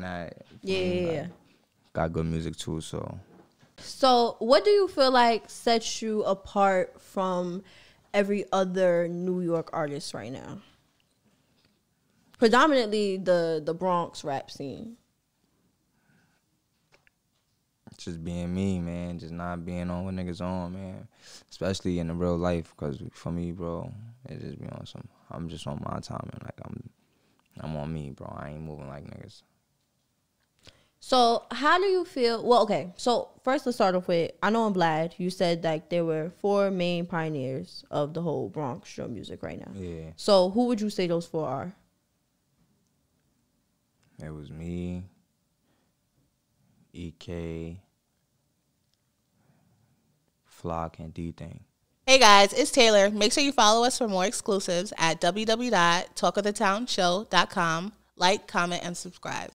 that. Yeah, yeah, yeah. Got good music too, so So, what do you feel like sets you apart from every other New York artist right now? Predominantly the the Bronx rap scene. just being me, man. Just not being on what niggas on, man. Especially in the real life, cause for me, bro, it just be on some. I'm just on my time and like I'm, I'm on me, bro. I ain't moving like niggas. So, how do you feel? Well, okay. So, first let's start off with I know I'm glad you said like there were four main pioneers of the whole Bronx drill music right now. Yeah, So, who would you say those four are? it was me, Ek, Flock, and DThang. Hey guys, it's Taylor. Make sure you follow us for more exclusives at www.talkoftheTownshow.com. Like, comment, and subscribe.